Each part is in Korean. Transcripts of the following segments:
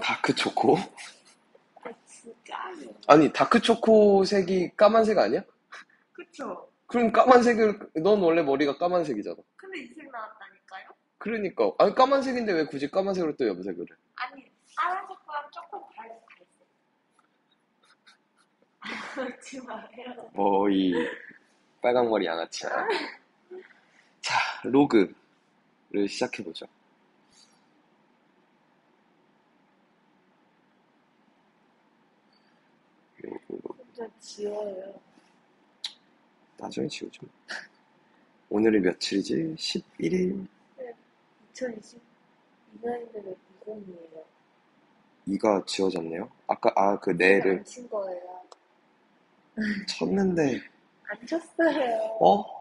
다크 초코? 아, 진짜. 아니, 다크 초코 색이 까만색 아니야? 그쵸? 그럼 까만색을, 넌 원래 머리가 까만색이잖아. 근데 이 색 나왔다니까요? 그러니까. 아니, 까만색인데 왜 굳이 까만색으로 또 염색을 해? 아니, 파란색보다 조금 밝, 밝색. 하지 마요. 뭐, 이, 빨강머리 양아치야. 자, 로그를 시작해보죠. 로그, 로그. 진짜 지워요. 나중에 지우죠. 오늘이 며칠이지? 11일? 2020, 2년인데 20이에요. 이가 지워졌네요. 아까, 아, 그 내를 안친 거예요. 쳤는데, 안 쳤어요. 어?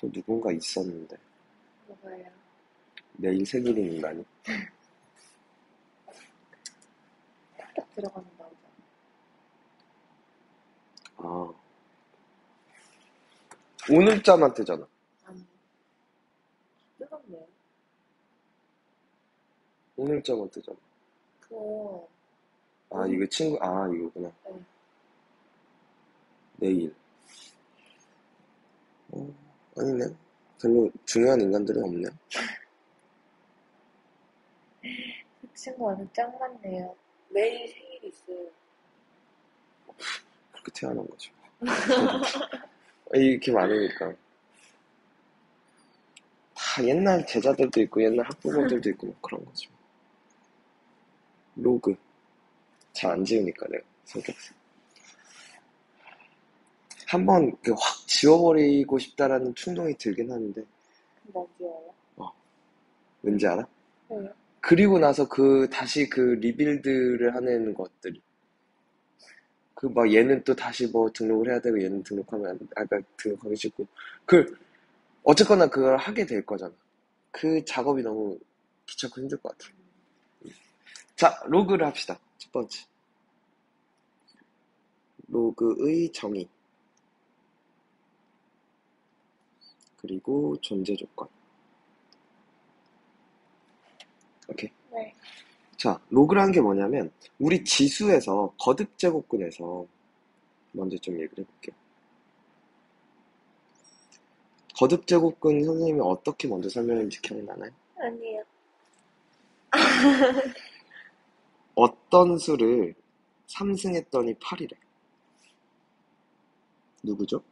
또 누군가 있었는데 뭐가요? 내일 생일인 인간이 딱 들어가는 남자. 아 오늘자만 뜨잖아 아니. 뜨겁네요. 오늘자만 뜨잖아 그거, 아 이거 친구 아 이거구나 네. 내일 어, 아니네. 별로 중요한 인간들이 없네. 그 친구 완전 짱 많네요. 매일 생일이 있어요. 그렇게 태어난 거죠 이렇게 많으니까. 다 옛날 제자들도 있고 옛날 학부모들도 있고 막 그런 거죠 로그. 잘 안 지우니까 내가. 성격상 한번 그 확 지워버리고 싶다라는 충동이 들긴 하는데 안 지워요? 왠지 알아? 왜요? 그리고 나서 그 다시 그 리빌드를 하는 것들이 그막 얘는 또 다시 뭐 등록을 해야 되고 얘는 등록하면 안 돼. 아까 등록하기 싫고 그 어쨌거나 그걸 하게 될 거잖아. 그 작업이 너무 귀찮고 힘들 것 같아. 자 로그를 합시다. 첫 번째 로그의 정의 그리고 존재 조건. 오케이. 네. 자, 로그라는 게 뭐냐면, 우리 지수에서, 거듭 제곱근에서, 먼저 좀 얘기를 해볼게요. 거듭 제곱근 선생님이 어떻게 먼저 설명했는지 기억나나요? 아니요. 어떤 수를 3승했더니 8이래. 누구죠?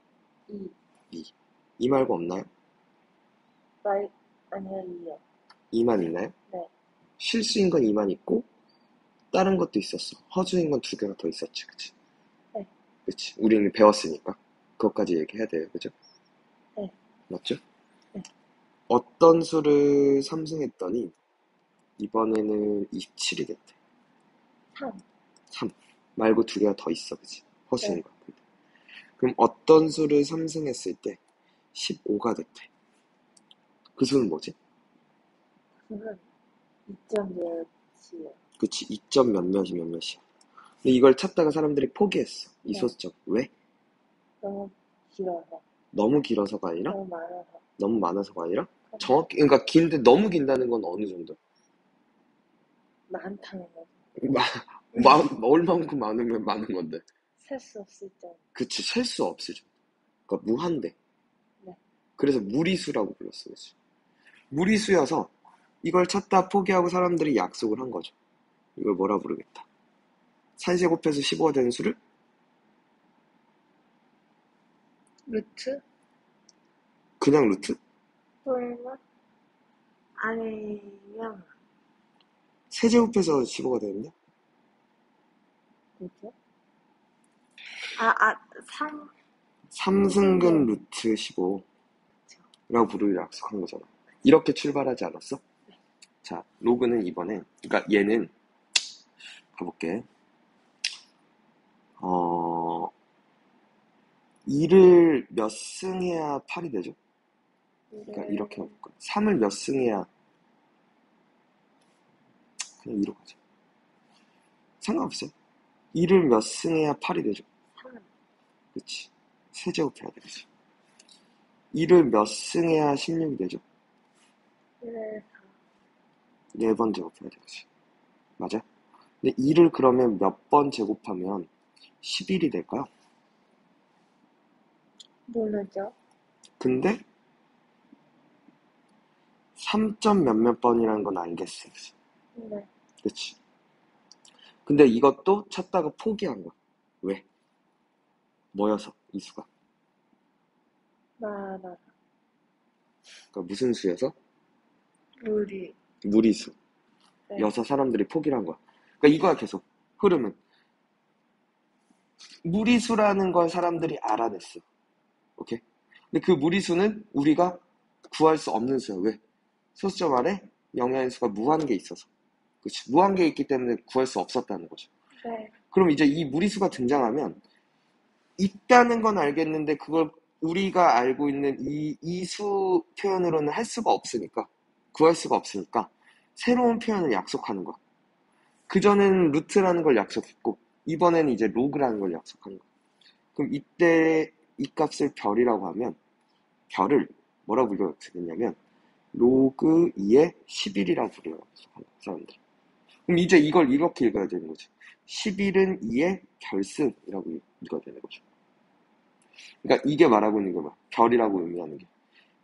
이. 이 말고 없나요? 말, 아니요, 이요. 2만 있나요? 네. 실수인 건 2만 있고, 다른 것도 있었어. 허주인 건 두 개가 더 있었지, 그치? 네. 그치. 우리는 배웠으니까. 그것까지 얘기해야 돼요, 그죠? 네. 맞죠? 네. 어떤 수를 3승했더니, 이번에는 27이 됐대. 3. 3. 말고 두 개가 더 있어, 그치? 허수인 네. 거. 그럼 어떤 수를 3승했을 때 15가 됐대. 그 수는 뭐지? 그는 2.몇이요. 그치, 2점 몇몇이 몇몇이야. 근데 이걸 찾다가 사람들이 포기했어. 이 네. 소수점. 왜? 너무 길어서. 너무 길어서가 아니라? 너무 많아서. 너무 많아서가 아니라? 정확히, 그러니까 긴데 너무 긴다는 건 어느 정도? 많다는 거죠. 마, 마, 얼만큼 많으면 많은 건데. 셀 수 없을 정도. 그치, 셀 수 없을 정도. 그러니까 무한대. 네. 그래서 무리수라고 불렀어. 그치? 무리수여서 이걸 찾다 포기하고 사람들이 약속을 한 거죠. 이걸 뭐라 부르겠다. 산세 곱해서 15가 되는 수를 루트? 그냥 루트? 설마? 아니면, 세제곱해서 15가 되는데? 뭐죠? 아, 아, 3. 3승근 루트 15 라고 부르기로 약속한 거잖아. 이렇게 출발하지 않았어? 자, 로그는 이번에, 그러니까 얘는, 가볼게. 어, 2를 몇 승해야 8이 되죠? 그러니까 이렇게 가볼까. 3을 몇 승해야, 그냥 2로 가자. 상관없어요. 2를 몇 승해야 8이 되죠? 3, 그치. 세제곱해야 되겠지. 2를 몇 승해야 16이 되죠? 1에 4, 네번 제곱해야 되겠지. 맞아? 근데 2를 그러면 몇 번 제곱하면 11이 될까요? 모르죠? 근데 3점 몇몇 번이라는 건 알겠어. 네, 그치? 근데 이것도 찾다가 포기한 거야. 왜? 뭐여서, 이 수가? 말아라. 그러니까 무슨 수여서? 무리. 무리수. 네. 여서 사람들이 포기를 한 거야. 그러니까 이거야 계속 흐름은. 무리수라는 걸 사람들이 알아냈어. 오케이? 근데 그 무리수는 우리가 구할 수 없는 수야. 왜? 소수점 아래 영야인 수가 무한계 있어서. 그치? 무한계 있기 때문에 구할 수 없었다는 거죠. 네, 그럼 이제 이 무리수가 등장하면 있다는 건 알겠는데 그걸 우리가 알고 있는 이, 이수 표현으로는 할 수가 없으니까 구할 수가 없으니까 새로운 표현을 약속하는 거야. 그전에는 루트라는 걸 약속했고 이번에는 이제 로그라는 걸 약속하는 거야. 그럼 이때 이 값을 별이라고 하면 별을 뭐라고 불러주겠냐면 로그 2의 11이라고 불러요. 사람들. 그럼 이제 이걸 이렇게 읽어야 되는 거지. 11은 2의 별승이라고 읽어야 되는 거죠. 그러니까 이게 말하고 있는 게 뭐야? 별이라고 의미하는 게.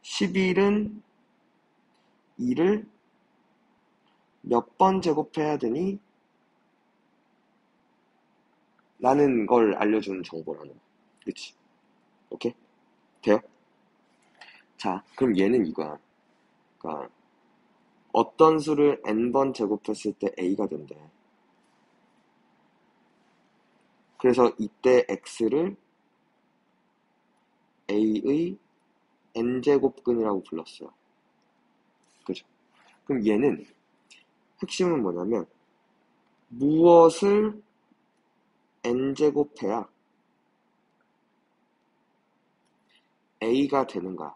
11은 2를 몇 번 제곱해야 되니? 라는 걸 알려주는 정보라는 거야. 그치? 오케이? 돼요? 자, 그럼 얘는 이거야. 그러니까 어떤 수를 n번 제곱했을 때 a가 된대. 그래서 이때 x를 a의 n제곱근이라고 불렀어요. 그죠? 그럼 얘는 핵심은 뭐냐면 무엇을 n제곱해야 a가 되는가?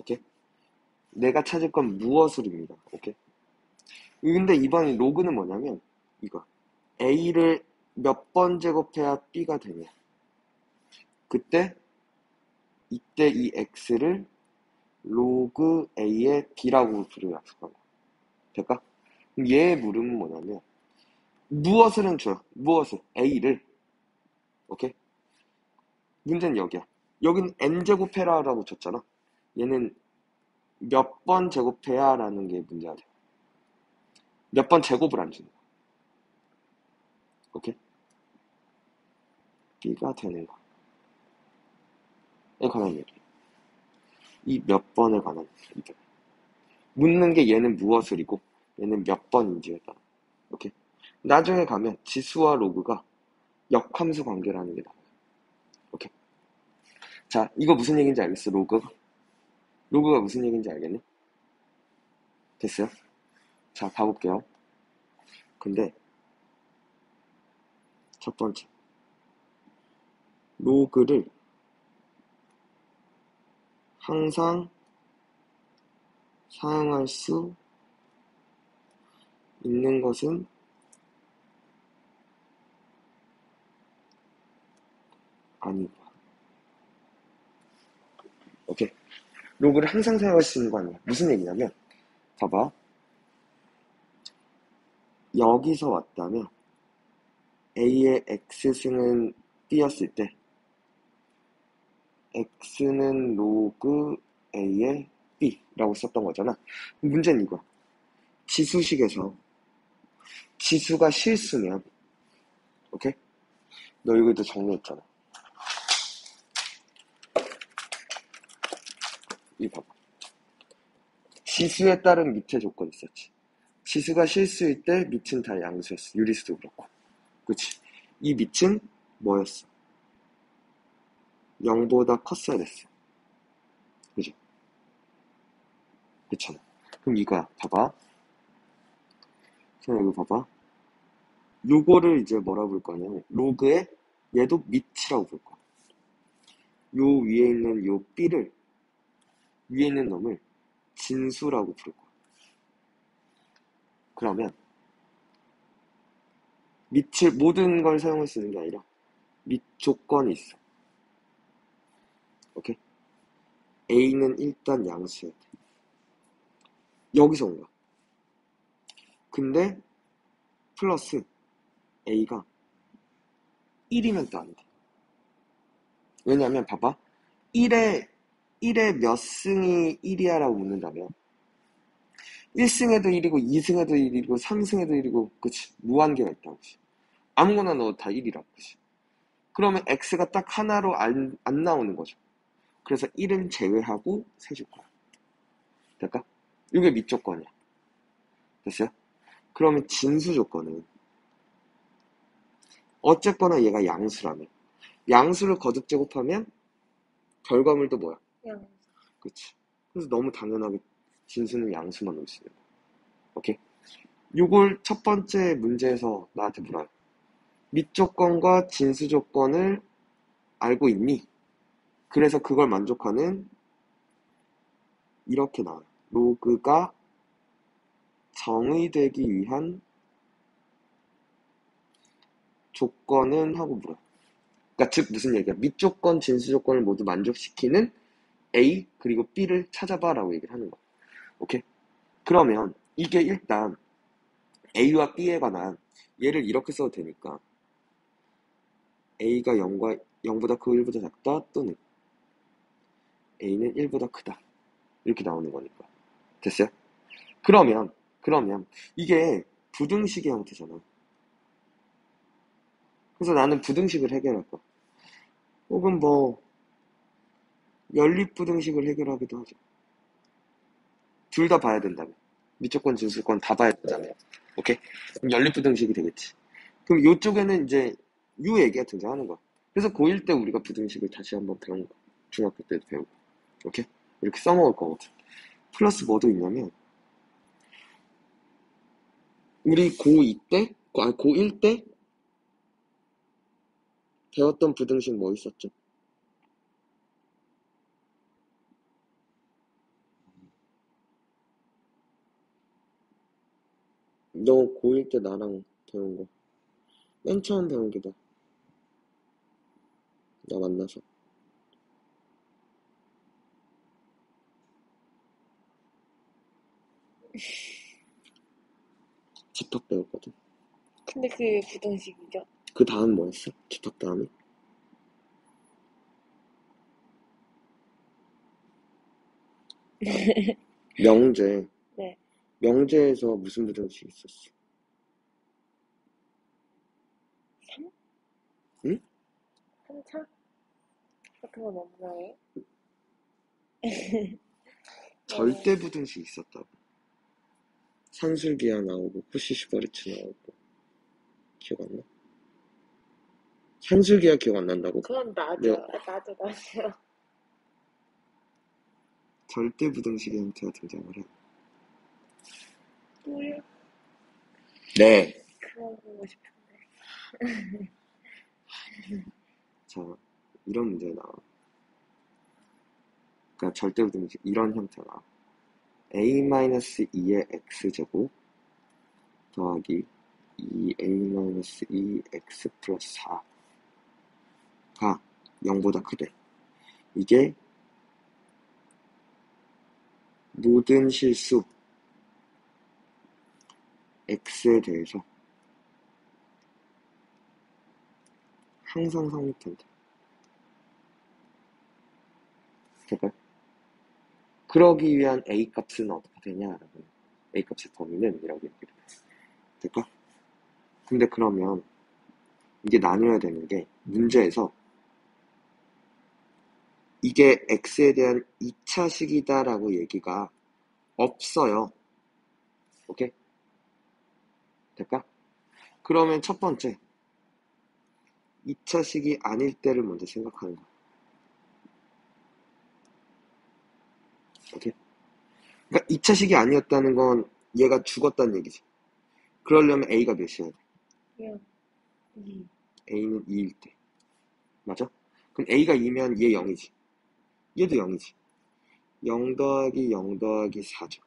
오케이? 내가 찾을 건 무엇을입니다. 오케이? 근데 이번 로그는 뭐냐면 이거 a를 몇 번 제곱해야 b가 되냐? 그때 이때 이 x를 로그 a의 b라고 부르 거. 될까? 얘의 물음은 뭐냐면 무엇을은 줘요. 무엇을 a를 오케이? 문제는 여기야. 여긴 n제곱해라라고 줬잖아. 얘는 몇 번 제곱해야 라는 게 문제가 돼. 몇 번 제곱을 한 거야. 오케이? b가 되는 거. 에 관한 얘기. 이 몇 번에 관한 얘기. 묻는 게 얘는 무엇을이고 얘는 몇 번인지에 따라. 오케이? 나중에 가면 지수와 로그가 역함수 관계라는 게 나와요. 오케이? 자, 이거 무슨 얘기인지 알겠어, 로그? 로그가 무슨 얘기인지 알겠니? 됐어요? 자, 가볼게요. 근데, 첫 번째. 로그를 항상 사용할 수 있는 것은 아니고. 오케이. 로그를 항상 사용할 수 있는 거 아니야. 무슨 얘기냐면, 봐봐. 여기서 왔다면, A의 X승은 B였을 때, X는 로그 A의 B라고 썼던 거잖아. 문제는 이거야. 지수식에서 지수가 실수면, 오케이? 너 이거도 정리했잖아. 이 봐봐. 지수에 따른 밑에 조건이 있었지. 지수가 실수일 때 밑은 다 양수였어. 유리수도 그렇고. 그치? 이 밑은 뭐였어? 0보다 컸어야 됐어. 그죠? 그렇잖아. 그럼 이거야. 봐봐. 자, 이거 봐봐. 요거를 이제 뭐라 부를 거냐면, 로그의 얘도 밑이라고 부를 거야. 요 위에 있는 요 B를, 위에 있는 놈을 진수라고 부를 거야. 그러면, 밑을 모든 걸 사용할 수 있는 게 아니라 밑 조건이 있어. 오케이? A는 일단 양수여야 돼. 여기서 온 거야. 근데 플러스 A가 1이면 또 안 돼. 왜냐면 봐봐. 1에 1에 몇 승이 1이야 라고 묻는다면 1승에도 1이고 2승에도 1이고 3승에도 1이고 그치 무한계가 있다 그치 아무거나 넣어도 다 1이라 그치 그러면 x가 딱 하나로 안, 안 나오는 거죠 그래서 1은 제외하고 세줄 거야 될까? 이게 밑조건이야 됐어요? 그러면 진수 조건은 어쨌거나 얘가 양수라면 양수를 거듭 제곱하면 결과물도 뭐야? 그냥 그치. 그래서 너무 당연하게 진수는 양수만 넣을 수 있는 거야. 오케이? 요걸 첫 번째 문제에서 나한테 물어요. 밑조건과 진수 조건을 알고 있니? 그래서 그걸 만족하는 이렇게 나와요. 로그가 정의되기 위한 조건은 하고 물어요. 그러니까 즉 무슨 얘기야? 밑조건, 진수 조건을 모두 만족시키는 A 그리고 B를 찾아봐라고 얘기를 하는 거야. 오케이? 그러면 이게 일단 A와 B에 관한 얘를 이렇게 써도 되니까 A가 0과 0보다 크고 1보다 작다 또는 A는 1보다 크다 이렇게 나오는 거니까 됐어요? 그러면 그러면 이게 부등식의 형태잖아. 그래서 나는 부등식을 해결할 거야. 혹은 뭐 연립부등식을 해결하기도 하죠. 둘 다 봐야 된다면. 밑조건, 진수건 다 봐야 된다면. 오케이? 그럼 연립부등식이 되겠지. 그럼 이쪽에는 이제 U 얘기가 등장하는 거야. 그래서 고1 때 우리가 부등식을 다시 한번 배운 거야. 중학교 때도 배우고. 오케이? 이렇게 써먹을 거거든. 플러스 뭐도 있냐면, 우리 고2 때, 아, 고1 때 배웠던 부등식 뭐 있었죠? 너 고1 때 나랑 배운 거. 맨 처음 배운 게다. 나 만나서. 집합 배웠거든. 근데 그게 부등식이죠. 그 다음 뭐였어? 집합 다음에? 명제. 네. 명제에서 무슨 부등식 있었어? 한차 같은 건 없나요? 절대 부등식 있었다고. 산술기하 나오고 푸시슈버리츠 나오고 기억 안 나? 산술기하 기억 안 난다고? 그건 나죠. 네. 나죠, 나죠. 절대 부등식의 형태가 등장을 해. 또요? 네. 그만 보고 싶은데. 자, 이런 문제 나와. 그러니까 절대 부등식 이런 형태가 나와. A-2의 x제곱 더하기 2a-2x 플러스 4가 0보다 크대. 이게 모든 실수 x에 대해서 항상 성립된다. 될까요? 그러기 위한 a 값은 어떻게 되냐라고 a 값의 범위는 이라고 얘기를 해요. 될까? 근데 그러면 이게 나뉘어야 되는 게 문제에서 이게 x에 대한 2차식이다라고 얘기가 없어요. 오케이? 될까? 그러면 첫 번째 2차식이 아닐 때를 먼저 생각하는 거야. 오케이? 그러니까 2차식이 아니었다는 건 얘가 죽었다는 얘기지. 그러려면 A가 몇이어야 돼? 그냥, 이. A는 2일 때. 맞아? 그럼 A가 2면 얘 0이지. 얘도 0이지. 0 더하기 0 더하기 4죠.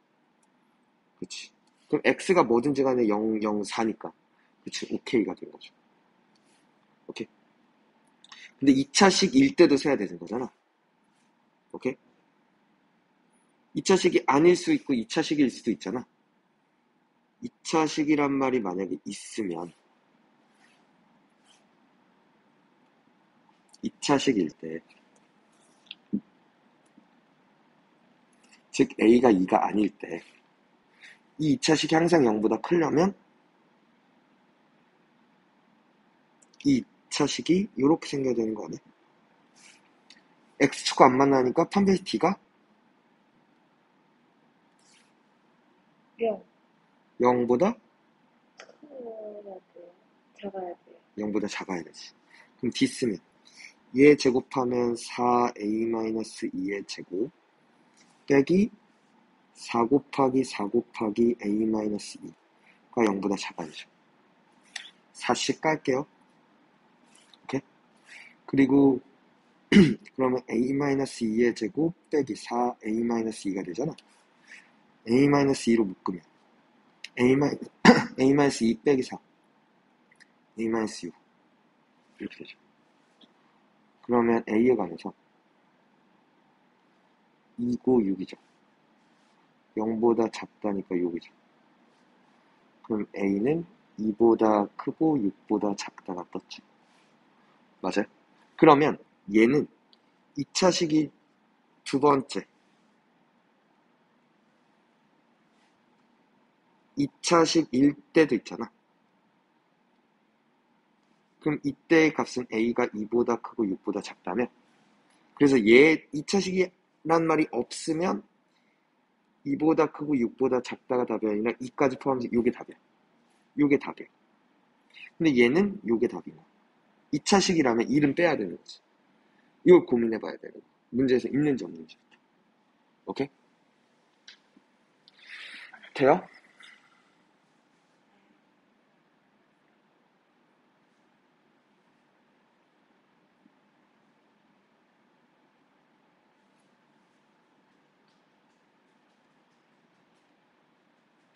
그치. 그럼 X가 뭐든지 간에 0, 0, 4니까. 그치, 오케이가 된 거죠. 오케이. 근데 2차식일 때도 세야 되는 거잖아. 오케이? 2차식이 아닐 수 있고 2차식일 수도 있잖아. 2차식이란 말이 만약에 있으면 2차식일 때, 즉 A가 2가 아닐 때, 이 2차식이 항상 0보다 크려면 이 2차식이 이렇게 생겨야 되는 거 아니야? X축과 안 만나니까 T가 명. 0보다 커야 돼요. 작아야 돼요. 0보다 작아야 되지. 그럼 쓰면 얘 제곱하면 4A-2의 제곱 빼기 4 곱하기 4 곱하기 A-2가 0보다 작아야죠. 4씩 깔게요. 오케이? 그리고 그러면 A-2의 제곱 빼기 4A-2가 되잖아. A-2로 묶으면 A-2 빼기 4 A-6 이렇게 되죠. 그러면 A에 관해서 2고 6이죠. 0보다 작다니까 6이죠. 그럼 A는 2보다 크고 6보다 작다가 떴죠. 맞아요? 그러면 얘는 2차식이 두 번째 2차식일 때도 있잖아. 그럼 이때의 값은 A가 2보다 크고 6보다 작다면 그래서 얘 2차식이란 말이 없으면 2보다 크고 6보다 작다가 답이 아니라 2까지 포함해서 요게 답이야. 요게 답이야. 근데 얘는 요게 답인 거야. 2차식이라면 1은 빼야 되는 거지. 이걸 고민해 봐야 되는 거야. 문제에서 있는지 없는지. 오케이? 돼요?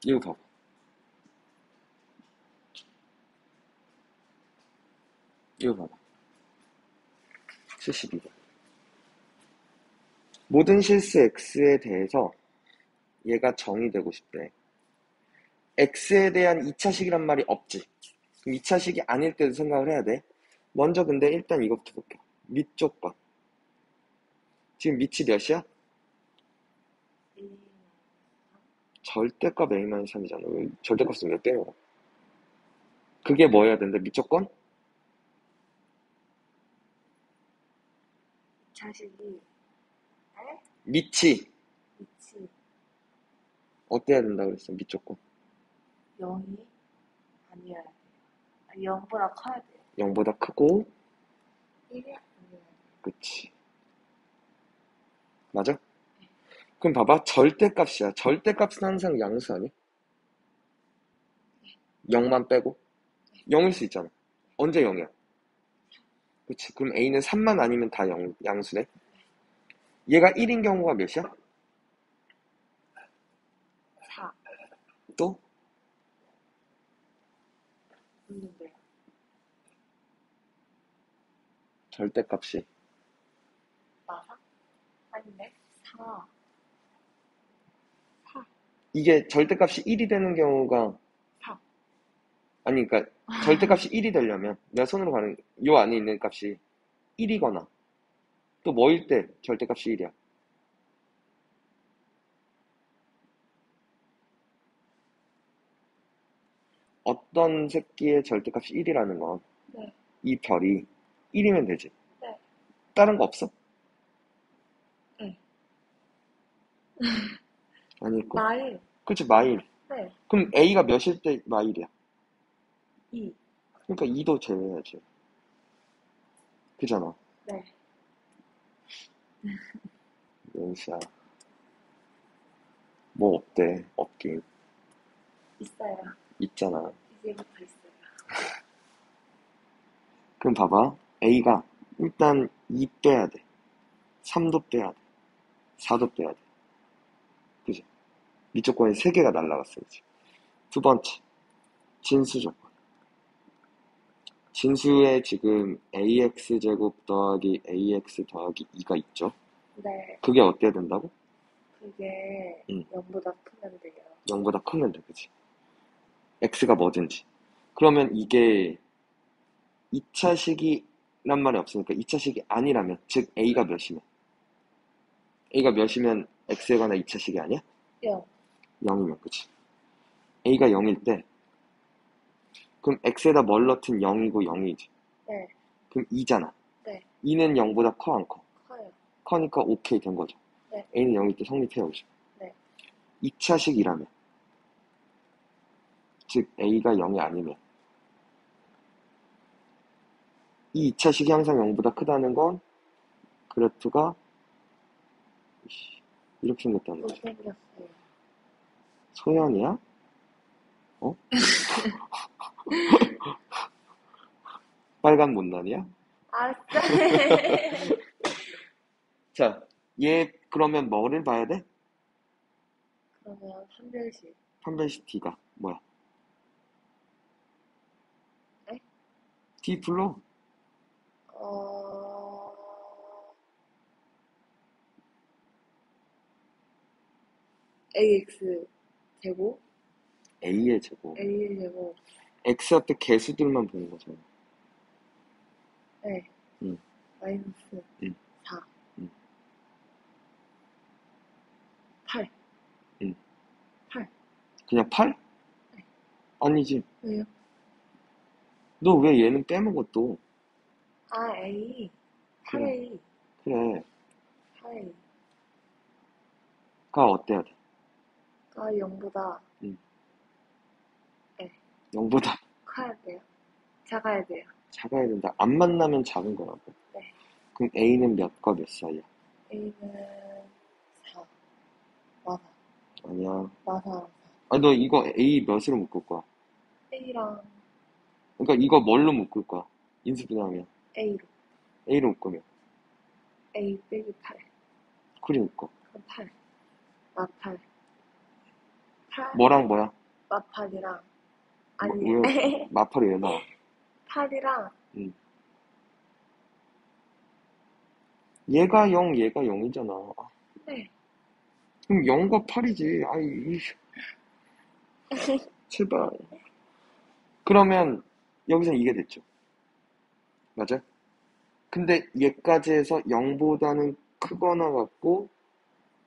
이거 봐봐. 이거 봐봐. 72번. 모든 실수 x에 대해서 얘가 정의되고 싶대. x에 대한 2차식이란 말이 없지. 그럼 2차식이 아닐 때도 생각을 해야 돼. 먼저 근데 일단 이것부터 볼게. 밑쪽 번. 지금 밑이 몇이야? A 절대값 A-3이잖아. 절대값은 몇 배요? 그게 뭐여야 된다? 밑조건? 자식이 에? 밑이 위치 어때야 된다 그랬어? 밑조건. 0이 아니어야 돼요. 아니, 0보다 커야 돼요. 0보다 크고 1이 아니어야 돼요. 그치. 맞아? 그럼 봐봐. 절대값이야. 절대값은 항상 양수 아니? 0만 빼고 0일 수 있잖아. 언제 0이야? 그치. 그럼 A는 3만 아니면 다 0, 양수네. 얘가 1인 경우가 몇이야? 4 또? 있는데요. 절대값이 맞아? 아닌데? 4 이게 절대값이 1이 되는 경우가 사. 아니 그러니까 절대값이 1이 되려면 내가 손으로 가는 요 안에 있는 값이 1이거나 또 뭐일 때 절대값이 1이야? 어떤 새끼의 절대값이 1이라는 건이 네. 별이 1이면 되지. 네. 다른 거 없어? 네. 아니 있고. 마일 그치 마일. 네. 그럼 A가 몇일 때 마일이야? 2 그러니까 2도 제외해야지. 그잖아. 네. 연시야. 뭐 없대? 없긴. 있어요. 있잖아. 이제부터 있어요. 그럼 봐봐. A가 일단 2 빼야 돼. 3도 빼야 돼. 4도 빼야 돼. 그지? 밑조건이 3개가 날라갔어. 그지? 두 번째. 진수 조건. 진수에 지금 ax 제곱 더하기 ax 더하기 2가 있죠? 네, 그게 어때야 된다고? 그게 응. 0보다 크면 돼요. 0보다 크면 돼, 그치? x가 뭐든지. 그러면 이게 2차 식이란 말이 없으니까 2차 식이 아니라면, 즉 a가 몇이면? a가 몇이면 x에 관한 2차 식이 아니야? 0, 0이면, 그치? a가 0일 때, 그럼 x에다 뭘 넣든 0이고 0이지. 네, 그럼 2잖아. 네. 2는 0보다 커, 안 커? 커요. 커니까 오케이 된 거죠. 네. a는 0일 때 성립해요, 그죠? 네. 2차식이라면, 즉 a가 0이 아니면, 이 2차식이 항상 0보다 크다는 건 그래프가 이렇게 생겼다는 거죠. 소연이야? 어? 빨간 못난이야? 아싸! 자, 얘 그러면 뭐를 봐야 돼? 그러면 한별식. 판별식 D가 뭐야? 네? D 불러. 어... AX 제곱, A의 제곱. A 제곱, X 앞에 개수들만 보는 거잖아. 네. 음. 마이너스 음. 4. 음. 8. 음. 8. 그냥 8? 네. 아니지. 왜요? 너 왜 얘는 빼먹어 또? 아, A. 그래. 8A. 그래. 8A. 가 어때야 돼? 가 0보다 0보다 커야 돼요. 작아야 돼요. 작아야 된다. 안 만나면 작은 거라고. 네. 그럼 A는 몇과 몇 사이야? A는 4. 마사. 아니야. 마사. 아, 너 이거 A 몇으로 묶을 거야? A랑 그러니까 이거 뭘로 묶을 거야? 인수분해하면. A로. A로 묶으면. A 빼기 8. 그러니까. 그럼 8. 마8. 8. 뭐랑 뭐야? 마8이랑. 아니, 뭐, 왜? 마팔이 왜 나와? 8이랑 얘가 0, 얘가 0이잖아. 네. 그럼 0과 8이지. 아이, 이. 제발. 그러면 여기서 이게 됐죠. 맞아? 근데 얘까지 해서 0보다는 크거나 같고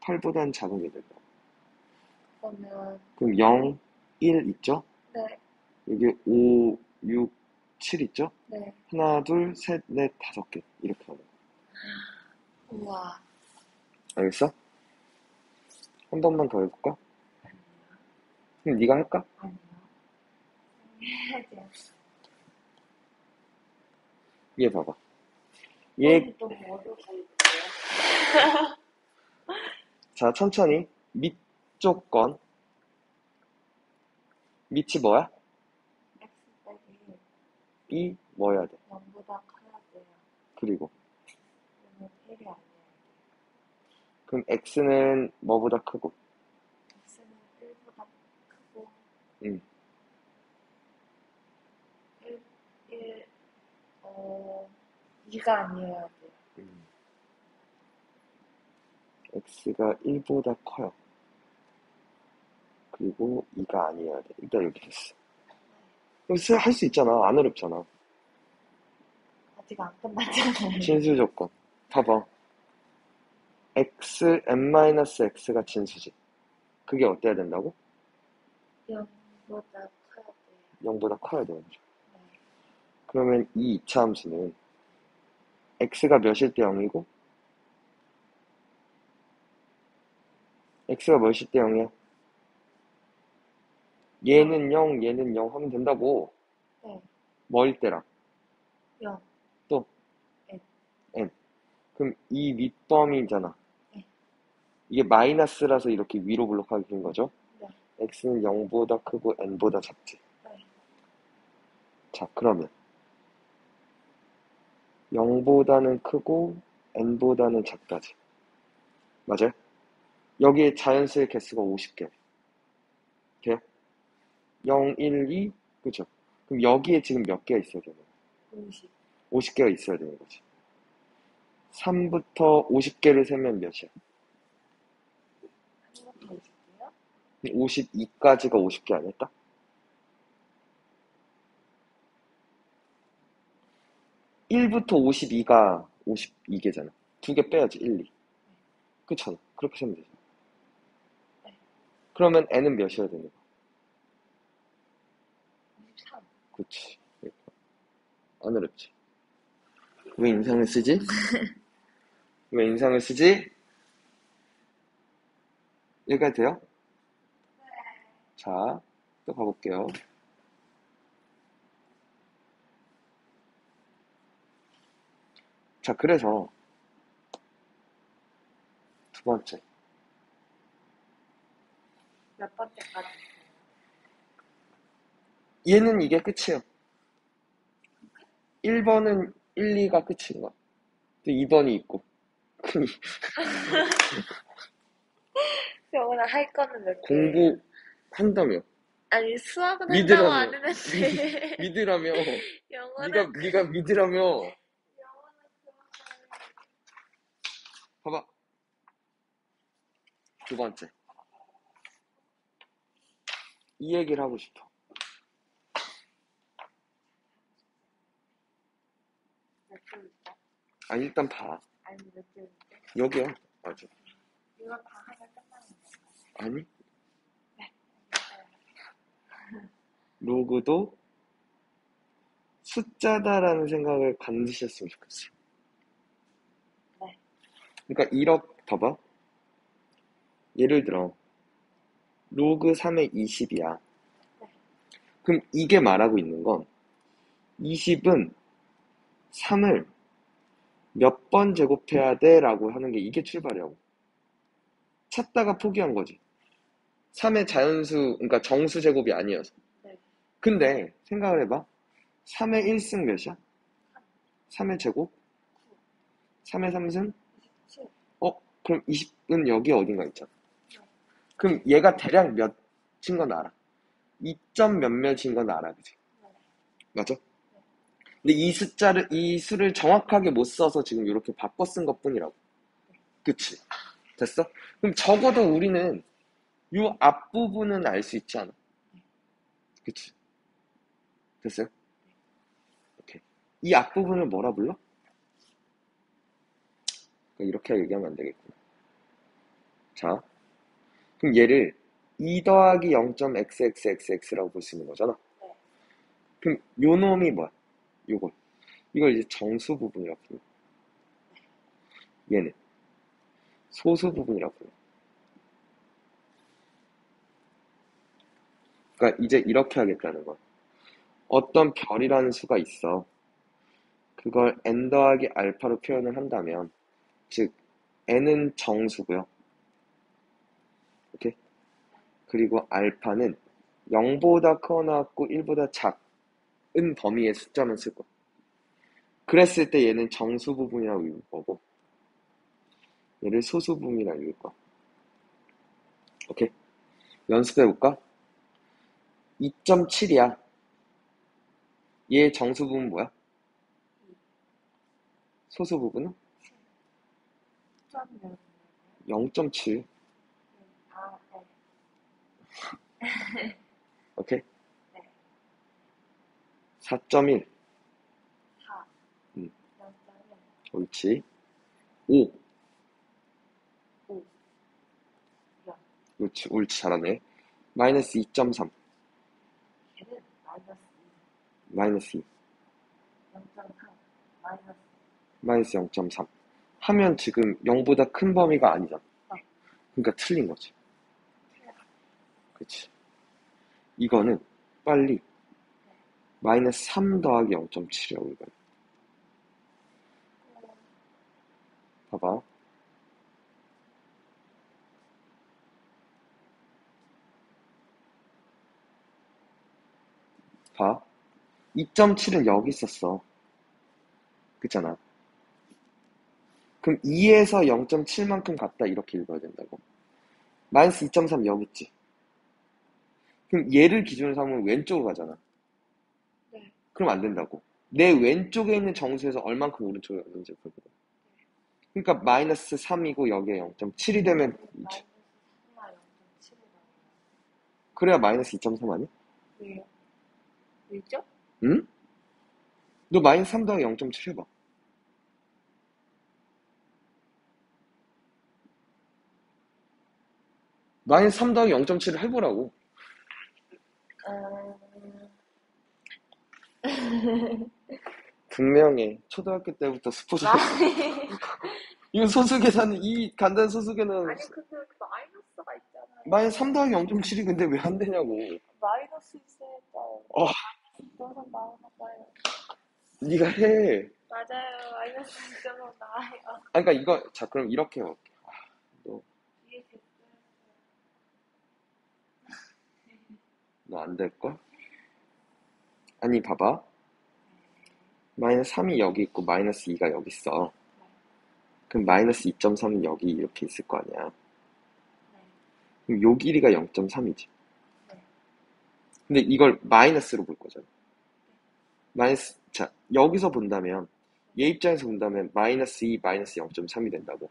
8보다는 작은 게 된다. 그러면 그럼 0, 1 있죠? 네. 여기 5, 6, 7 있죠? 네. 하나, 둘, 셋, 넷, 다섯 개. 이렇게 하는 거. 우와. 알겠어? 한 번만 더 해볼까? 그럼 네가 할까? 아니요. 해야죠. 얘 봐봐. 얘? 자, 천천히. 밑 쪽 건. 밑이 뭐야? X 빼기 이 뭐여야 돼? 0보다 커야 돼요. 그리고. 그러면 1이 아니에요. 그럼 x는 뭐보다 크고? X는 1보다 크고 응. 1, 1, 어, 2가 아니어야 돼요. x가 1보다 커요. 그리고 2가 아니어야 돼. 일단 이렇게 됐어. 여기서 할 수 있잖아. 안 어렵잖아. 아직 안 끝났잖아요. 진수 조건. 봐봐. x, n-x가 진수지. 그게 어때야 된다고? 0보다 커야 돼요. 0보다 커야 거죠. 네. 그러면 이 2차 함수는 x가 몇일 때 0이고 x가 몇일 때 0이야? 얘는 0, 얘는 0 하면 된다고. 네. 뭐일 때랑? 0. 그럼 이 윗범위잖아. 네. 이게 마이너스라서 이렇게 위로 블록하게 된 거죠? 네. x는 0보다 크고 n보다 작지. 네. 자, 그러면 0보다는 크고 n보다는 작다지. 맞아요? 여기에 자연수의 개수가 50개. 돼요? 0, 1, 2, 그죠? 그럼 여기에 지금 몇 개가 있어야 되나요? 50. 50개가 있어야 되는 거지. 3부터 50개를 세면 몇이야? 3부터 50개요? 52까지가 50개 아닐까? 1부터 52가 52개잖아. 두 개 빼야지, 1, 2. 그렇잖아. 그렇게 세면 되잖아. 네. 그러면 n은 몇이어야 되는 거야? 53. 그치. 안 어렵지. 왜 인상을 쓰지? 왜 인상을 쓰지? 여기까지 돼요? 자, 또 가볼게요. 자, 그래서 두 번째. 몇 번째까지? 얘는 이게 끝이에요. 1번은 1, 2가 끝인 거야. 근데 2번이 있고. 영어는 할 거는 몇 개? 공부한다며. 아니 수학은 믿으라며. 한다고 안 했는데 믿으라며. 영어는 네가 네가 믿으라며. 봐봐. 두 번째. 이 얘기를 하고 싶어. 몇 개일까? 아, 일단 봐. 아니 몇? 여기야. 맞아. 이거 다 하면 끝나는 건가? 아니, 맞아요. 로그도 숫자다라는 생각을 반드시 했으면 좋겠어. 네. 그러니까 1억, 봐봐. 예를 들어, 로그 3의 20이야. 네. 그럼 이게 말하고 있는 건 20은 3을 몇 번 제곱해야 돼? 라고 하는 게 이게 출발이라고. 찾다가 포기한 거지. 3의 자연수, 그러니까 정수 제곱이 아니어서. 네. 근데 생각을 해봐. 3의 1승 몇이야? 3의 제곱? 3의 3승? 27. 어? 그럼 20은 여기 어딘가 있잖아. 그럼 얘가 대략 몇인 건 알아. 2점 몇몇인 건 알아, 그지? 네. 맞아? 근데 이 숫자를, 이 수를 정확하게 못 써서 지금 이렇게 바꿔 쓴 것 뿐이라고. 그치? 됐어? 그럼 적어도 우리는 이 앞부분은 알 수 있지 않아? 그치? 됐어요? 오케이. 이 앞부분을 뭐라 불러? 이렇게 얘기하면 안 되겠구나. 자, 그럼 얘를 2 더하기 0.xxxx라고 볼 수 있는 거잖아. 네. 그럼 요 놈이 뭐야? 요걸. 이걸 이제 정수 부분이라고 불러. 얘는 소수 부분이라고 불러. 그러니까 이제 이렇게 하겠다는 거야. 어떤 별이라는 수가 있어. 그걸 n 더하기 알파로 표현을 한다면, 즉 n은 정수고요. 오케이? 그리고 알파는 0보다 크거나 같고 1보다 작 은 범위의 숫자만 쓸 거야. 그랬을 때 얘는 정수 부분이라고 읽을 거고, 얘를 소수 부분이라고 읽을 거야. 오케이? 연습해 볼까? 2.7이야. 얘 정수 부분 뭐야? 소수 부분은? 점 몇? 0.7. 아, 네. 오케이? 네. 4.1. 4. 음. 0.1. 옳지. 5. 5. 0. 옳지, 옳지, 잘하네. 마이너스 2.3. 걔는 마이너스 2. 마이너스 2. 0.3. 마이너스 마이너스 0.3. 하면 지금 0보다 큰 범위가 아니잖아. 네. 그러니까 틀린 거지. 그치. 이거는 빨리 마이너스 3 더하기 0.7이라고 이거. 봐봐. 봐. 2.7은 여기 있었어. 그잖아. 그럼 2에서 0.7만큼 같다 이렇게 읽어야 된다고. 마이너스 2.3 여기 있지. 그럼 얘를 기준으로 삼으면 왼쪽으로 가잖아. 네. 그럼 안 된다고. 내 왼쪽에 있는 정수에서 얼만큼 오른쪽에 왔는지 볼 거야. 그러니까 마이너스 3이고 여기에 0.7이 되면 마이너스 3마 0.7이 나와요. 그래야 마이너스 2.3 아니? 왜요? 왜죠? 응? 너 마이너스 3 더하기 0.7 해봐. 마이너스 3 더하기 0.7을 해보라고. 음... 분명해. 초등학교 때부터 스포츠. 이거 소수 계산은, 이 간단한 소수 계산은 아니 근데 그 마이너스가 있잖아요. 마이너스 3 더하기 0.7이 근데 왜 안 되냐고. 마이너스 있어야죠. 어. 너는 봐요. 네가 해. 맞아요. 마이너스 2.5 나와요. 아, 그러니까 이거, 자, 그럼 이렇게 해볼게. 아, 너, 이해 됐어요. 너안 될걸? 아니, 봐봐. 마이너스 3이 여기 있고, 마이너스 2가 여기 있어. 그럼 마이너스 2.3은 여기 이렇게 있을 거 아니야. 네. 그럼 요 길이가 0.3이지. 네. 근데 이걸 마이너스로 볼 거잖아. 마이너스, 자, 여기서 본다면, 얘 입장에서 본다면, 마이너스 2, 마이너스 0.3이 된다고.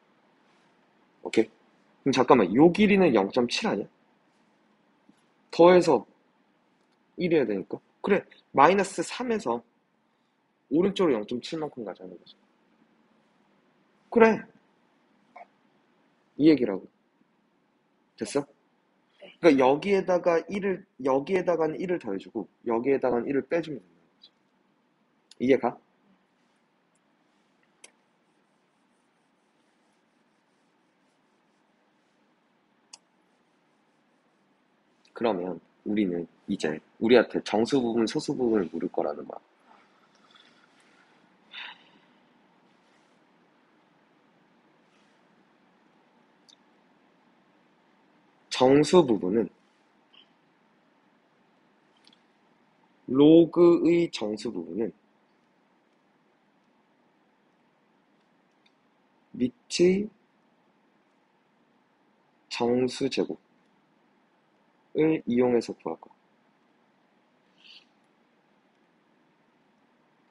오케이? 그럼 잠깐만, 요 길이는 0.7 아니야? 더해서 1 해야 되니까. 그래, 마이너스 3에서 오른쪽으로 0.7만큼 가자는 거죠. 그래. 이 얘기라고. 됐어? 네. 그러니까 여기에다가 1을, 여기에다가는 1을 더해주고, 여기에다가는 1을 빼주면 된다는 거죠. 이해가? 그러면 우리는 이제 우리한테 정수 부분, 소수 부분을 물을 거라는 거야. 정수 부분은 로그의 정수 부분은 밑의 정수 제곱 을 이용해서 구할 거야.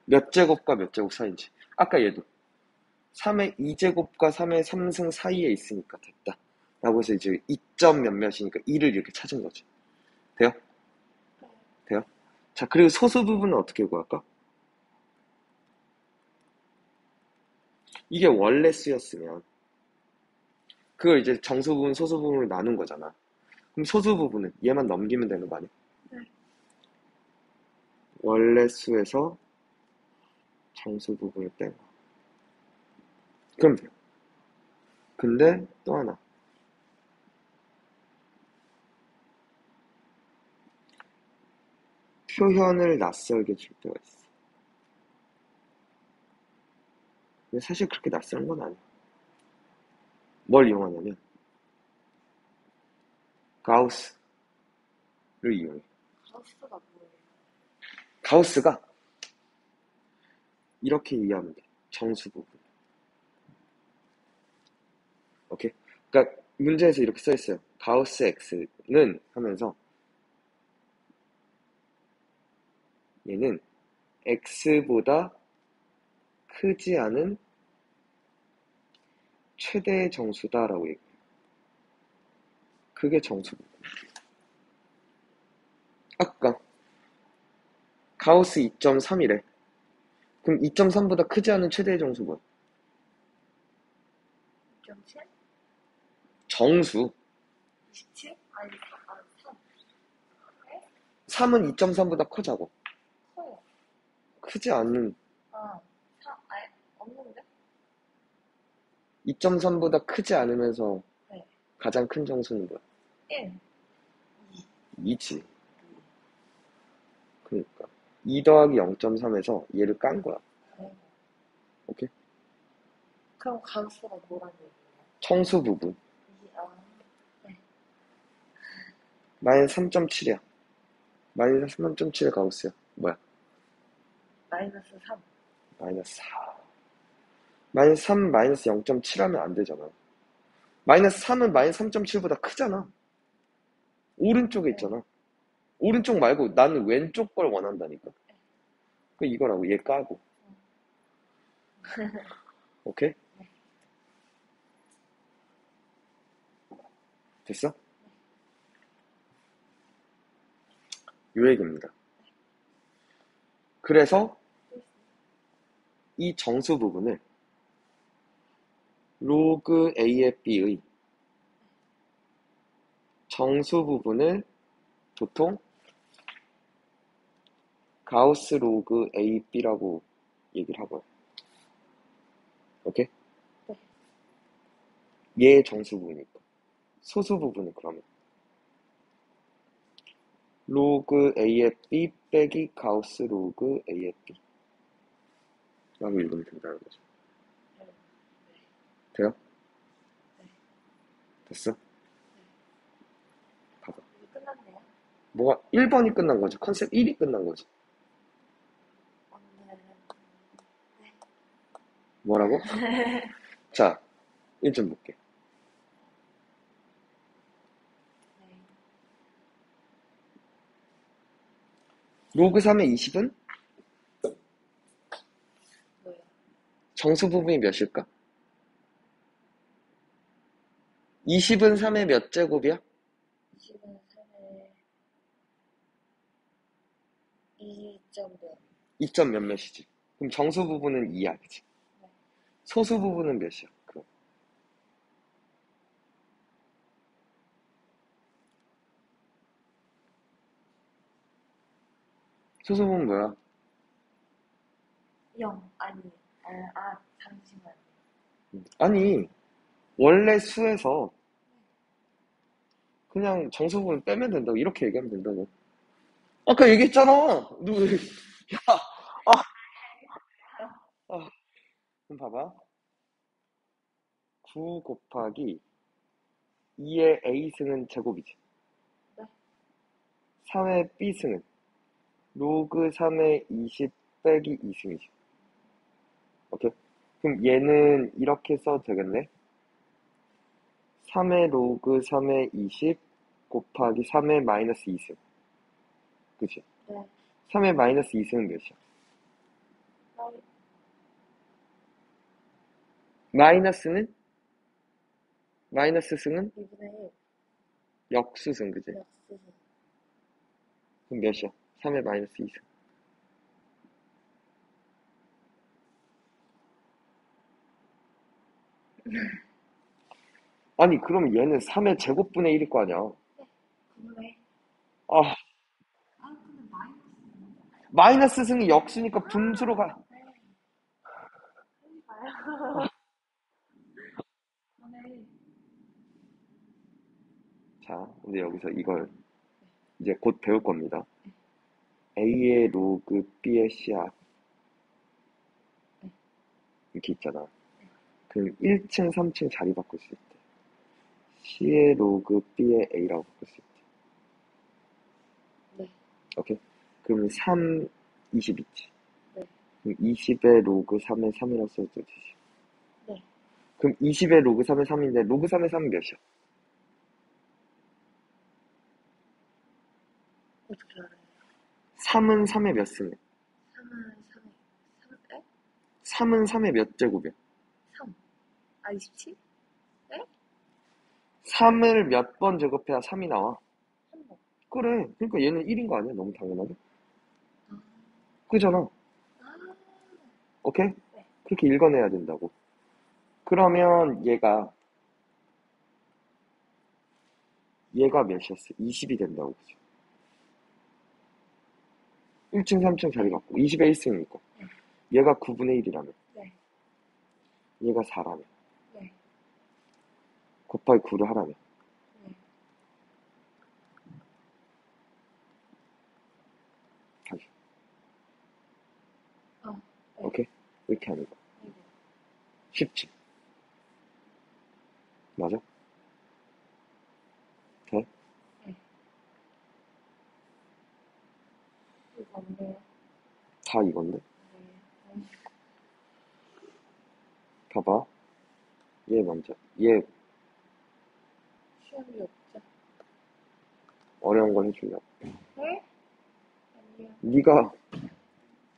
몇 제곱과 몇 제곱 사이인지. 아까 얘도 3의 2제곱과 3의 3승 사이에 있으니까 됐다. 라고 해서 이제 2점 몇몇이니까 2를 이렇게 찾은 거지. 돼요? 돼요? 자, 그리고 소수 부분은 어떻게 구할까? 이게 원래 수였으면 그걸 이제 정수 부분, 소수 부분으로 나눈 거잖아. 그럼 소수 부분은 얘만 넘기면 되는 거 아니야? 네. 원래 수에서 정수 부분을 빼고. 그럼 돼요. 근데 또 하나. 표현을 낯설게 줄 때가 있어. 근데 사실 그렇게 낯선 건 아니야. 뭘 이용하냐면, 가우스를 이용해. 가우스가 뭐예요? 가우스가 이렇게 이해하면 돼. 정수 부분. 오케이? 그러니까 문제에서 이렇게 써 있어요. 가우스 x는 하면서 얘는 x보다 크지 않은 최대의 정수다라고 얘기해요. 그게 정수 부분. 아까 가우스 2.3이래. 그럼 2.3보다 크지 않은 최대의 정수 뭐야? 2.7? 정수. 27? 아니, 아, 3. 3은 2.3보다 크자고. 커요. 크지 않은 아, 3, 아예 없는데? 2.3보다 크지 않으면서 네. 가장 큰 정수는 뭐야? 1. 2지. 그러니까 2 더하기 0.3에서 얘를 깐 거야. 네. 오케이? 그럼 가우스가 뭐란 얘기예요? 청수 부분. 이, 아, 마이너스 3.7이야. 마이너스 3.7의 가우스야. 뭐야? 마이너스 3. 마이너스 4. 마이너스 3, 마이너스 0.7 하면 안 되잖아. 마이너스 3은 마이너스 3.7보다 크잖아. 오른쪽에 있잖아. 오른쪽 말고 나는 왼쪽 걸 원한다니까. 그 이거라고 얘 까고. 오케이? 됐어? 요 얘기입니다. 그래서 이 정수 부분을 로그 A의 B의 정수 부분을 보통 가우스 로그 A, B라고 얘기를 하고요. 오케이? 얘 정수 부분이니까. 소수 부분은 그러면 로그 A의 B 빼기 가우스 로그 A의 B 라고 읽으면 된다는 거죠. 돼요? 됐어? 봐봐. 끝났네요. 뭐가 1번이 끝난 거죠. 컨셉 1이 끝난. 오늘은 뭐라고? 자, 1점 볼게. 네. 로그 3의 20은 뭐예요? 정수 부분이 몇일까? 20은 3의 몇 제곱이야? 20은 3에 2점 몇? 2점 몇몇이지. 그럼 정수 부분은 2야, 그치? 네. 소수 부분은 몇이야? 그럼. 소수 부분 뭐야? 0 아니 아, 아 잠시만 아니, 원래 수에서 그냥 부분 빼면 된다고, 이렇게 얘기하면 된다고. 아까 얘기했잖아! 너 왜, 야, 아. 아. 그럼 봐봐. 9 곱하기 2의 A승은 제곱이지. 네. 3의 B승은 로그 3의 20 빼기 2승이지. 오케이? 그럼 얘는 이렇게 써도 되겠네? 3의 로그 3의 20 곱하기 3의 마이너스 2승. 그치? 네 3의 마이너스 2승은 몇이야? 빨리 마이너스는? 마이너스 승은 2분의 역수승, 그지? 1 역수승 그럼 몇이야? 3의 마이너스 2승. 아니, 그럼 얘는 3의 제곱분의 1일 거 아니야. 아, 마이너스 마이너스 승이 역수니까 분수로 가. 자, 근데 여기서 이걸 이제 곧 배울 겁니다. A의 로그 B의 C야. 이렇게 있잖아. 그럼 1층, 3층 자리 바꿀 수 있대. C의 로그 B의 A라고 바꿀 수 있대. 네 오케이? 그럼 3, 20 있지. 네. 그럼 20의 로그 3의 3이라고 써도 되지. 네. 그럼 20의 로그 3의 3인데, 로그 3의 3은 몇이야? 어떻게 알아요? 3은 3의 몇 승? 3은 3에 3에 3은 3의 몇 제곱이야? 3. 아, 27? 3을 몇 번 제곱해야 3이 나와? 3번. 그래. 그러니까 얘는 1인 거 아니야? 너무 당연하게? 아, 그잖아. 아, 오케이? 네. 그렇게 읽어내야 된다고. 그러면 얘가 얘가 몇이었어? 20이 된다고. 그죠? 1층, 3층 자리 갖고 20에 1승이니까. 얘가 9분의 1이라면. 네. 얘가 4라면. 네. 곱하기 9를 하라면. 네. 다시. 어, 네. 오케이? 이렇게 하는 거. 네. 쉽지? 맞아? 돼? 이거 없네요. 다 이건데? 네. 봐봐. 얘 먼저. 얘 시험이 없죠? 어려운 거 해주려고. 네? 아니요. 네가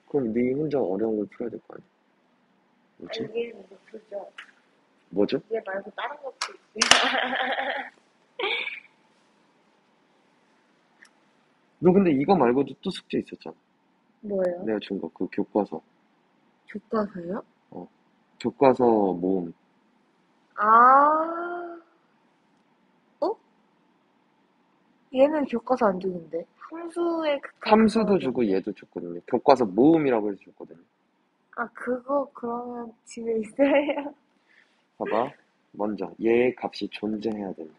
그럼 네 혼자 어려운 걸 풀어야 될 거 아니야? 뭐지? 얘는 못 풀죠. 뭐죠? 얘 말고 다른 것도 있어요. 너 근데 이거 말고도 또 숙제 있었잖아. 뭐예요? 내가 준 거, 그 교과서. 교과서요? 교과서 모음. 아, 어? 얘는 교과서 안 주는데. 함수의 그 함수도 주고. 얘도 줬거든요. 교과서 모음이라고 해서 줬거든요. 아, 그거 그러면 집에 있어요. 봐봐. 먼저 얘의 값이 존재해야 된다.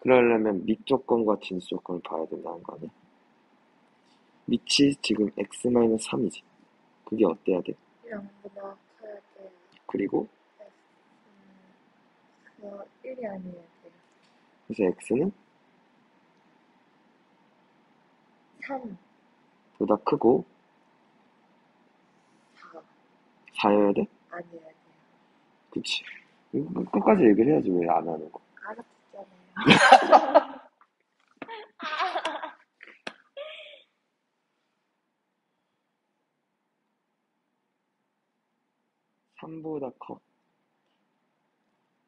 그러려면 밑 조건과 진수 조건을 봐야 된다는 거 아니야? 밑이 지금 x-3이지. 그게 어때야 돼? 0보다 커야 돼요. 그리고 음, 그거 1이 아니어야 돼요. 그래서 x는 3, 보다 크고 4 4여야 돼? 아니어야 돼요. 그치. 이거 끝까지 얘기를 해야지 왜 안 하는 거. 알아듣잖아요. 3보다 커.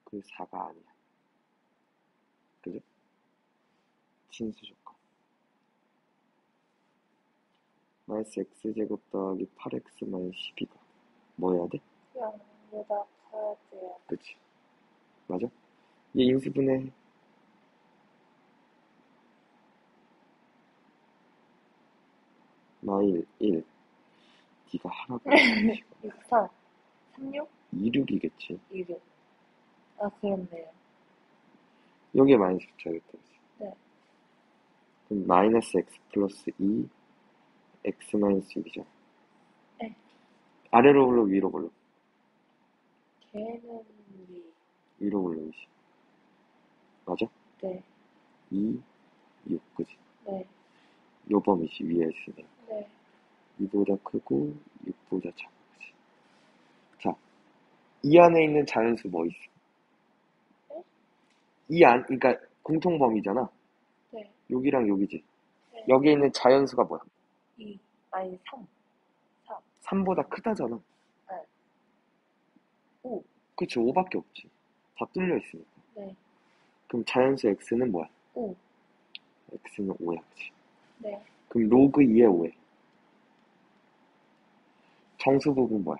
그 4가 아니야. 그죠? 진수 조건. 마이너스 x제곱 더하기 8x 마이너스 12가 뭐 해야 돼? 0보다 커야 돼요. 그치? 맞아? 얘 인수분해 마일 1 네가 하라고 64, 36, 26이겠지 26. 아, 그렇네요. 여기에 마이너스 붙여야겠다 그치? 네. 그럼 마이너스 x 플러스 2 x 마이너스 6이죠 네. 아래로 볼로 위로 볼로 걔는 위. 위로 볼로 이지 맞아? 네, 2 6 그지? 네, 요 범위지 위에 있으니 네. 2보다 크고 6보다 작아 그지? 자, 이 안에 있는 자연수 뭐 있어? 네? 이 안, 그러니까 공통 범위잖아 네, 여기랑 여기지 네. 여기에 있는 자연수가 뭐야? 2, 아니 3, 3보다 크다잖아 5. 그치 5밖에 없지 다 뚫려 있으니까 네, 그럼 자연수 x는 뭐야? 5. x는 5야 그치? 네, 그럼 로그 2의 5에 정수 부분 뭐야?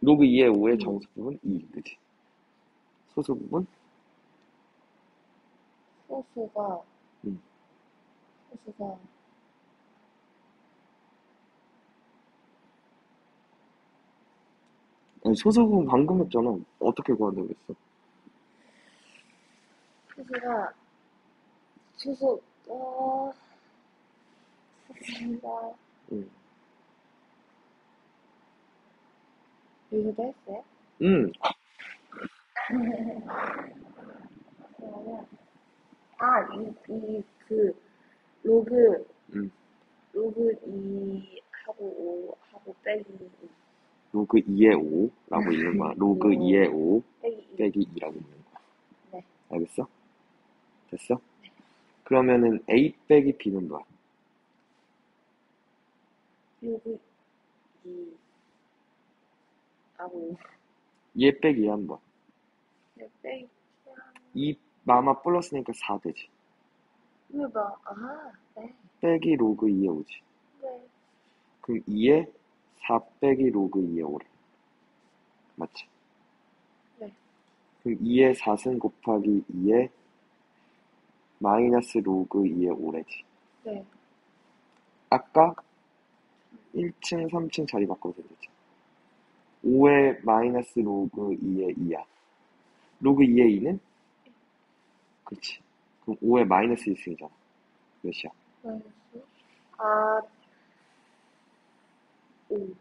로그 2의 5의 이. 정수 부분 2 그치? 소수 부분 소수가, 음. 소수가, 아니 부분 방금 했잖아 어떻게 구한다고 했어? 소수가, 소수, 어, 소수가, 응. 여기도 했어요? 응 그러면, 아, 이, 이, 그, 로그, 응. 로그 2 하고 5 하고 빼기 2, 로그 2의 5라고 있는 거야 로그 오. 2의 5 빼기 2. 빼기 2라고 있는 거야 네. 알겠어? 됐어? 그러면은 A 빼기 B는 뭐야? 로그 2 하고 얘 빼기 얘는 뭐야? 빼기 2 마마 플러스니까 4 되지 왜 봐? 아, 네. 빼기 로그 2의 5지 네. 그럼 2에 4 빼기 로그 2의 5래 맞지? 네. 그럼 2에 4승 곱하기 2에 마이너스 로그 2의 5래지 네. 아까 1층 3층 자리 바꿔서 됐지 5에 마이너스 로그 2의 2야 로그 2의 2는? 그렇지 그럼 5에 마이너스 1승이잖아 몇이야? 마이너스? 아 5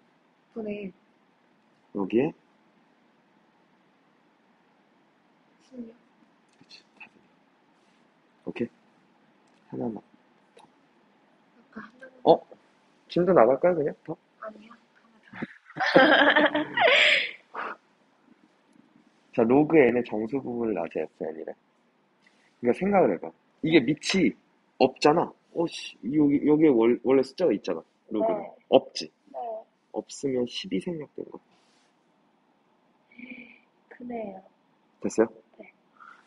분의 1 여기에?16 그렇지 다 되네. 오케이. 하나만 아까 하나는 어? 진도 나갈까요 그냥? 더? 아니야. 자 로그 n의 정수 부분을 나서 fn이래 그러니까 생각을 해봐. 이게 밑이 없잖아. 어, 씨, 여기, 여기에 월, 원래 숫자가 있잖아. 로그는. 네. 없지. 네. 없으면 10이 생략된 거. 크네요. 됐어요? 네.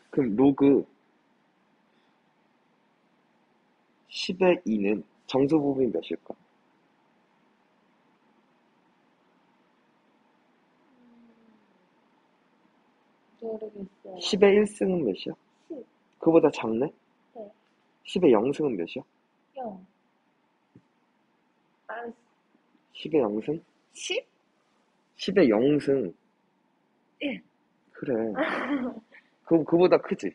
그럼 로그 10의 2는 정수 부분이 몇일까? 음, 모르겠어요. 10의 1승은 몇이야? 10, 그보다 작네? 네. 10의 0승은 몇이야? 0. 아, 10의 0승? 10? 10의 0승. 예. 그래. 그, 그보다 크지?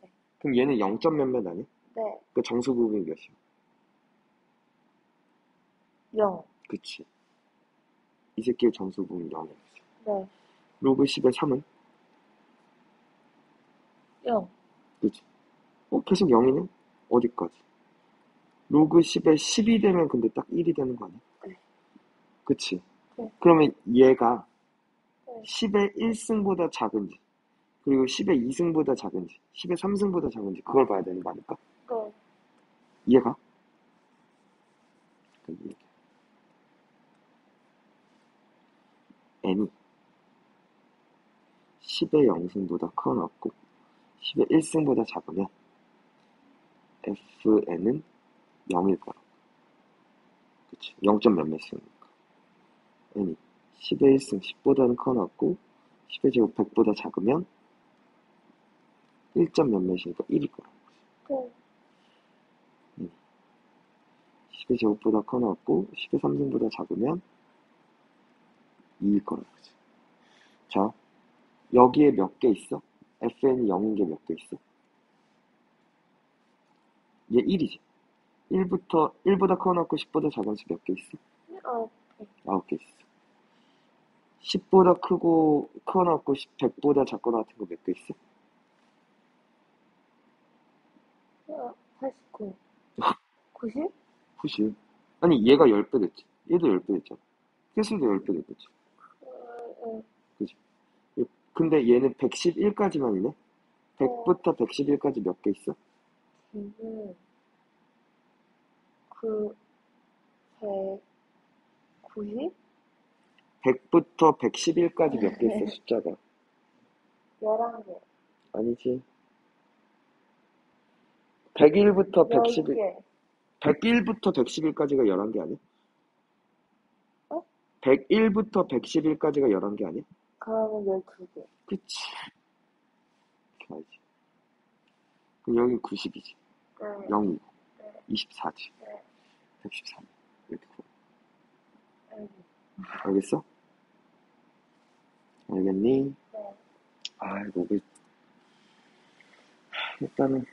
네. 그럼 얘는 0점 몇몇 아니? 네. 그 정수 부분이 몇이야? 0. 그치. 이 새끼의 정수 부분이 0이야. 네. 로그 10의 3은? 0. 그치. 어, 계속 0이네? 어디까지? 로그 10에 10이 되면 근데 딱 1이 되는 거 아니야? 네. 그치. 네. 그러면 얘가 네. 10의 1승보다 작은지, 그리고 10의 2승보다 작은지, 10의 3승보다 작은지, 그걸 봐야 되는 거 아닐까? 네. 이해가? 그 n이 10의 0승보다 커놨고 10의 1승보다 작으면 fn은 0일 거라. 그치. 0점 몇몇 승이니까. n이 10의 1승 10보다는 커놨고 10의 제곱 100보다 작으면 1점 몇몇이니까 1일 거라. 네. 10의 제곱보다 커놨고 10의 3승보다 작으면 2일 거라. 그지? 자, 여기에 몇 개 있어? Fn이 0인 게 몇 개 있어? 얘 1이지. 1부터 1보다 커놨고 10보다 작은 수 몇 개 있어? 어, 9개 있어. 10보다 크고 커놨고 10, 100보다 작거나 같은 거 몇 개 있어? 어, 89. 90? 90. 아니 얘가 10배 됐지. 얘도 10배 됐잖아. 횟수도 10배 됐겠지. 어, 어, 근데 얘는 111까지만 이네? 100부터 111까지 몇 개 있어? 지금, 그, 100, 90? 100부터 111까지 몇 개 있어, 숫자가? 11개. 아니지. 101부터 111, 10개. 101부터 111까지가 11개 아니야? 어? 101부터 111까지가 11개 아니야? 그러면 12개. 그치. 이렇게 여기 90이지. 네. 0이고. 네. 24지. 네. 113. 이렇게 풀어. 네. 알겠어? 알겠니? 네. 아, 이거 왜. 일단은